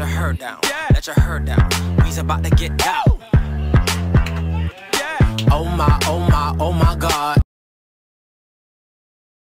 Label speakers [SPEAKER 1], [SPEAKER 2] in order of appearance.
[SPEAKER 1] your hair down. Let your hair down. We's about to get out. Oh my, oh my, oh my.